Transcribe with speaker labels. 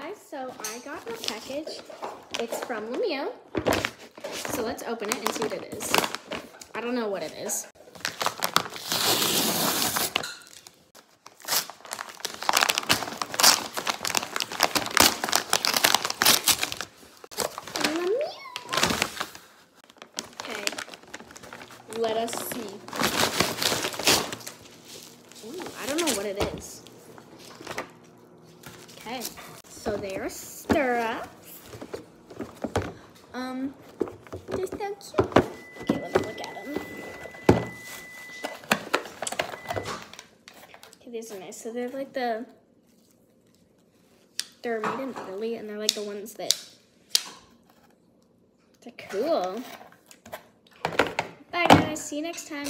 Speaker 1: guys, so I got a package. It's from Lemieux. So let's open it and see what it is. I don't know what it is. Okay, let us see. Ooh, I don't know what it is. Okay, so they're stirrups. Um, they're so cute. Okay, let's look at them. Okay, these are nice. So they're like the, they're made in Italy, and they're like the ones that, they're cool. Bye guys, see you next time.